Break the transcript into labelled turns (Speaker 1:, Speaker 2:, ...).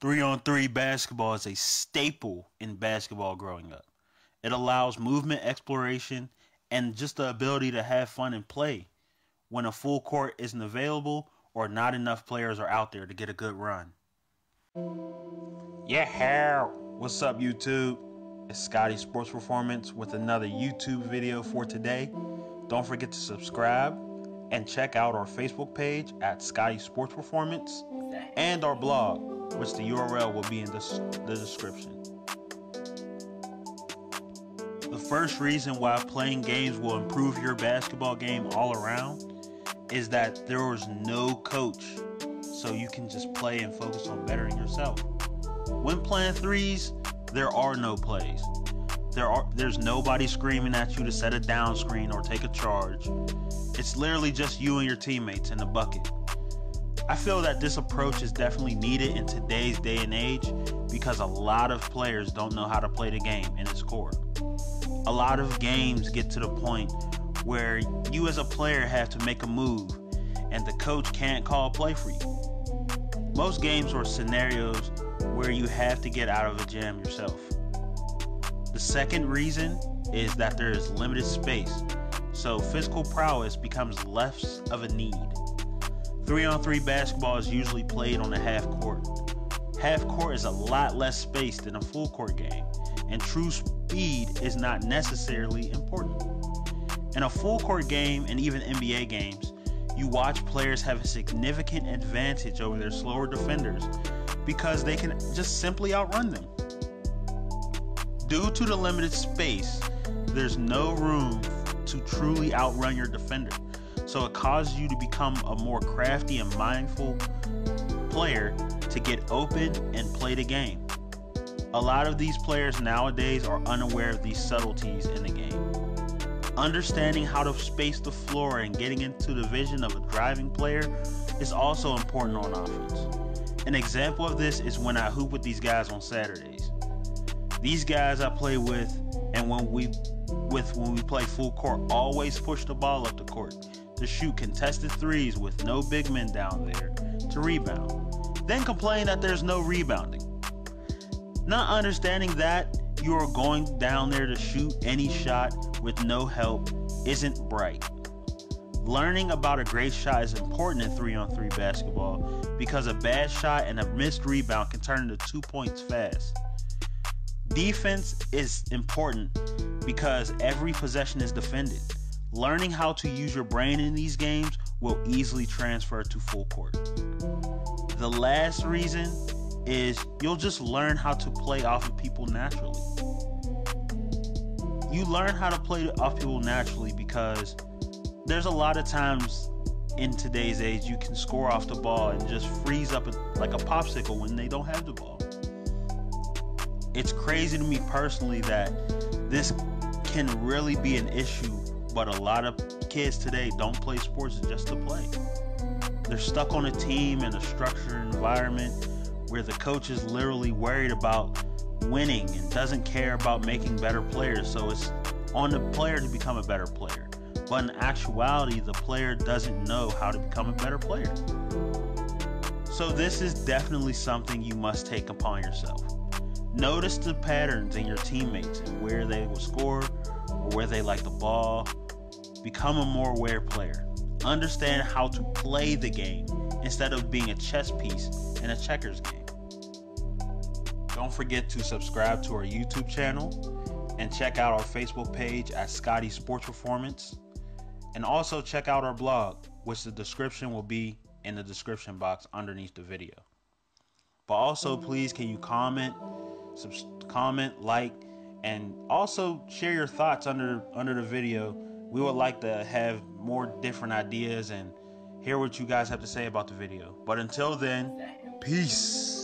Speaker 1: Three on three basketball is a staple in basketball growing up. It allows movement exploration and just the ability to have fun and play when a full court isn't available or not enough players are out there to get a good run. Yeah, what's up, YouTube? It's Scotty Sports Performance with another YouTube video for today. Don't forget to subscribe and check out our Facebook page at Scotty Sports Performance and our blog, which the URL will be in the, the description. The first reason why playing games will improve your basketball game all around is that there was no coach, so you can just play and focus on bettering yourself. When playing threes, there are no plays. There are there's nobody screaming at you to set a down screen or take a charge. It's literally just you and your teammates in the bucket. I feel that this approach is definitely needed in today's day and age because a lot of players don't know how to play the game in its core. A lot of games get to the point where you as a player have to make a move and the coach can't call a play for you. Most games are scenarios where you have to get out of a jam yourself. The second reason is that there is limited space, so physical prowess becomes less of a need. Three on three basketball is usually played on a half court. Half court is a lot less space than a full court game, and true speed is not necessarily important. In a full court game and even NBA games, you watch players have a significant advantage over their slower defenders because they can just simply outrun them. Due to the limited space, there's no room to truly outrun your defender. So it causes you to become a more crafty and mindful player to get open and play the game. A lot of these players nowadays are unaware of these subtleties in the game. Understanding how to space the floor and getting into the vision of a driving player is also important on offense. An example of this is when I hoop with these guys on Saturdays. These guys I play with and when we with when we play full court always push the ball up the court to shoot contested threes with no big men down there to rebound. Then complain that there's no rebounding. Not understanding that you are going down there to shoot any shot with no help isn't bright. Learning about a great shot is important in 3 on 3 basketball because a bad shot and a missed rebound can turn into 2 points fast. Defense is important because every possession is defended. Learning how to use your brain in these games will easily transfer to full court. The last reason is you'll just learn how to play off of people naturally. You learn how to play off people naturally because there's a lot of times in today's age you can score off the ball and just freeze up like a popsicle when they don't have the ball. It's crazy to me personally that this can really be an issue, but a lot of kids today don't play sports just to play. They're stuck on a team in a structured environment where the coach is literally worried about winning and doesn't care about making better players. So it's on the player to become a better player. But in actuality, the player doesn't know how to become a better player. So this is definitely something you must take upon yourself. Notice the patterns in your teammates and where they will score or where they like the ball. Become a more aware player. Understand how to play the game instead of being a chess piece in a checkers game. Don't forget to subscribe to our YouTube channel and check out our Facebook page at Scotty Sports Performance. And also check out our blog, which the description will be in the description box underneath the video. But also, please, can you comment, sub- comment, like, and also share your thoughts under under the video. We would like to have more different ideas and hear what you guys have to say about the video. But until then, peace.